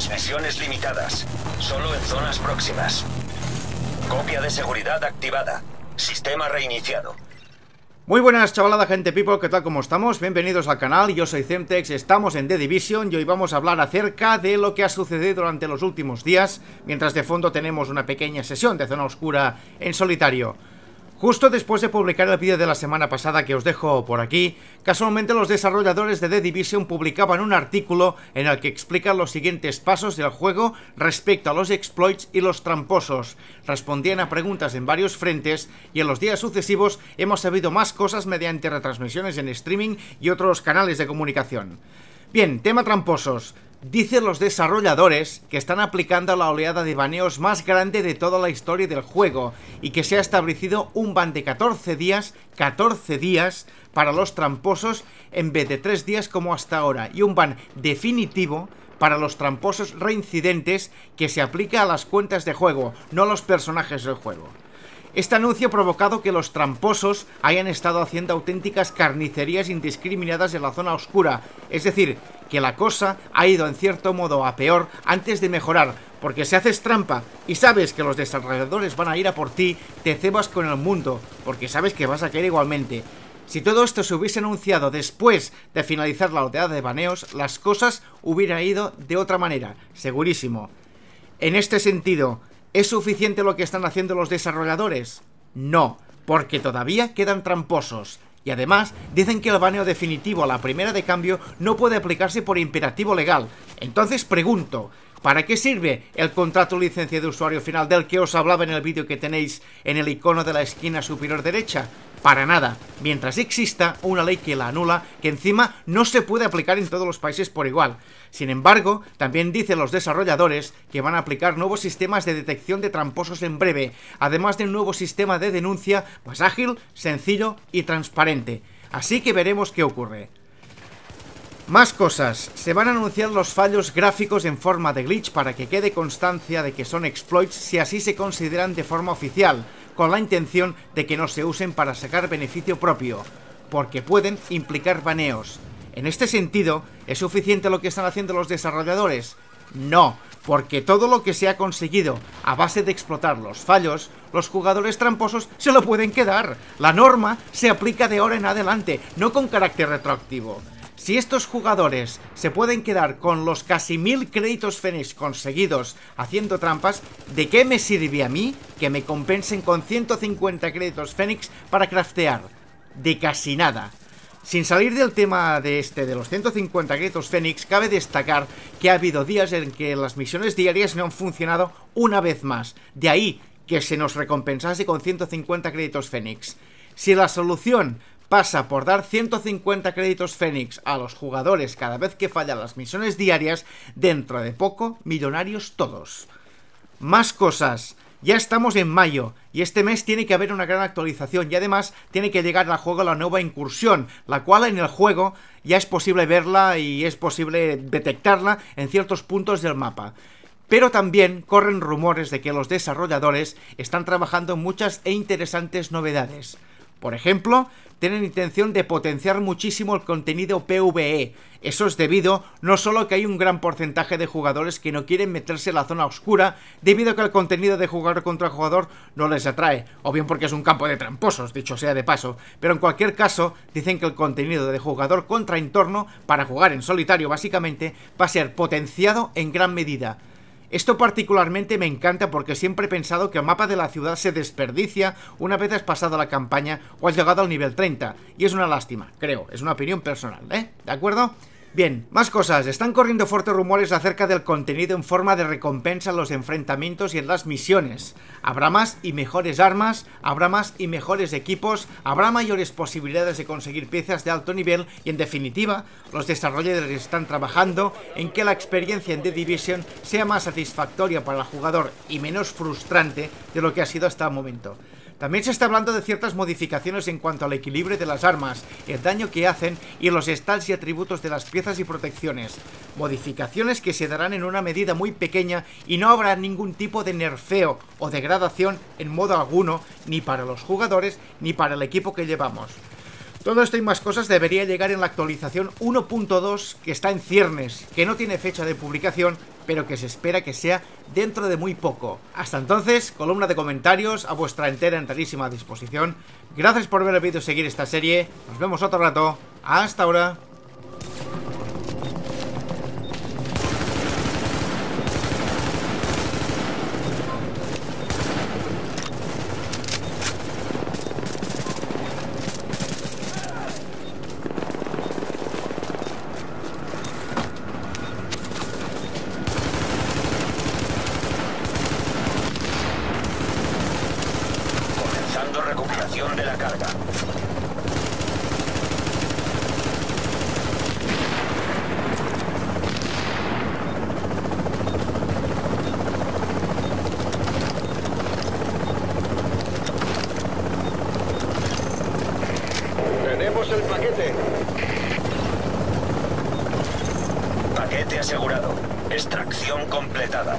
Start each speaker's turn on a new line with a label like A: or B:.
A: Transmisiones limitadas. Solo en zonas próximas. Copia de seguridad activada. Sistema reiniciado.
B: Muy buenas chavalada gente people, ¿qué tal? ¿Cómo estamos? Bienvenidos al canal, yo soy Zemtex, estamos en The Division y hoy vamos a hablar acerca de lo que ha sucedido durante los últimos días Mientras de fondo tenemos una pequeña sesión de zona oscura en solitario Justo después de publicar el vídeo de la semana pasada que os dejo por aquí, casualmente los desarrolladores de The Division publicaban un artículo en el que explican los siguientes pasos del juego respecto a los exploits y los tramposos. Respondían a preguntas en varios frentes y en los días sucesivos hemos sabido más cosas mediante retransmisiones en streaming y otros canales de comunicación. Bien, tema tramposos. Dicen los desarrolladores que están aplicando la oleada de baneos más grande de toda la historia del juego y que se ha establecido un ban de 14 días, 14 días para los tramposos en vez de 3 días como hasta ahora y un ban definitivo para los tramposos reincidentes que se aplica a las cuentas de juego, no a los personajes del juego. Este anuncio ha provocado que los tramposos hayan estado haciendo auténticas carnicerías indiscriminadas en la zona oscura, es decir, que la cosa ha ido en cierto modo a peor antes de mejorar, porque si haces trampa y sabes que los desarrolladores van a ir a por ti, te cebas con el mundo, porque sabes que vas a caer igualmente. Si todo esto se hubiese anunciado después de finalizar la oleada de baneos, las cosas hubieran ido de otra manera, segurísimo. En este sentido, ¿Es suficiente lo que están haciendo los desarrolladores? No, porque todavía quedan tramposos. Y además, dicen que el baneo definitivo a la primera de cambio no puede aplicarse por imperativo legal. Entonces pregunto, ¿Para qué sirve el contrato licencia de usuario final del que os hablaba en el vídeo que tenéis en el icono de la esquina superior derecha? Para nada, mientras exista una ley que la anula, que encima no se puede aplicar en todos los países por igual. Sin embargo, también dicen los desarrolladores que van a aplicar nuevos sistemas de detección de tramposos en breve, además de un nuevo sistema de denuncia más ágil, sencillo y transparente. Así que veremos qué ocurre. Más cosas. Se van a anunciar los fallos gráficos en forma de glitch para que quede constancia de que son exploits si así se consideran de forma oficial, con la intención de que no se usen para sacar beneficio propio, porque pueden implicar baneos. En este sentido, ¿es suficiente lo que están haciendo los desarrolladores? No, porque todo lo que se ha conseguido a base de explotar los fallos, los jugadores tramposos se lo pueden quedar. La norma se aplica de ahora en adelante, no con carácter retroactivo. Si estos jugadores se pueden quedar con los casi mil créditos Fénix conseguidos haciendo trampas, ¿de qué me sirve a mí que me compensen con 150 créditos Fénix para craftear? De casi nada. Sin salir del tema de este de los 150 créditos Fénix, cabe destacar que ha habido días en que las misiones diarias no han funcionado una vez más. De ahí que se nos recompensase con 150 créditos Fénix. Si la solución pasa por dar 150 créditos Fénix a los jugadores cada vez que fallan las misiones diarias, dentro de poco, millonarios todos. Más cosas. Ya estamos en mayo y este mes tiene que haber una gran actualización y además tiene que llegar al juego la nueva incursión, la cual en el juego ya es posible verla y es posible detectarla en ciertos puntos del mapa. Pero también corren rumores de que los desarrolladores están trabajando en muchas e interesantes novedades. Por ejemplo, tienen intención de potenciar muchísimo el contenido PvE. Eso es debido no solo a que hay un gran porcentaje de jugadores que no quieren meterse en la zona oscura, debido a que el contenido de jugador contra jugador no les atrae, o bien porque es un campo de tramposos, dicho sea de paso, pero en cualquier caso dicen que el contenido de jugador contra entorno, para jugar en solitario básicamente, va a ser potenciado en gran medida. Esto particularmente me encanta porque siempre he pensado que el mapa de la ciudad se desperdicia una vez has pasado la campaña o has llegado al nivel 30. Y es una lástima, creo, es una opinión personal, ¿eh? ¿De acuerdo? Bien, más cosas. Están corriendo fuertes rumores acerca del contenido en forma de recompensa en los enfrentamientos y en las misiones. Habrá más y mejores armas, habrá más y mejores equipos, habrá mayores posibilidades de conseguir piezas de alto nivel y en definitiva, los desarrolladores están trabajando en que la experiencia en The Division sea más satisfactoria para el jugador y menos frustrante de lo que ha sido hasta el momento. También se está hablando de ciertas modificaciones en cuanto al equilibrio de las armas, el daño que hacen y los stats y atributos de las piezas y protecciones. Modificaciones que se darán en una medida muy pequeña y no habrá ningún tipo de nerfeo o degradación en modo alguno, ni para los jugadores ni para el equipo que llevamos. Todo esto y más cosas debería llegar en la actualización 1.2 que está en ciernes, que no tiene fecha de publicación, pero que se espera que sea dentro de muy poco. Hasta entonces, columna de comentarios a vuestra entera, enterísima disposición. Gracias por ver el vídeo seguir esta serie. Nos vemos otro rato. Hasta ahora.
A: Comenzando recuperación de la carga.
C: Tenemos el paquete.
A: Paquete asegurado. Extracción completada.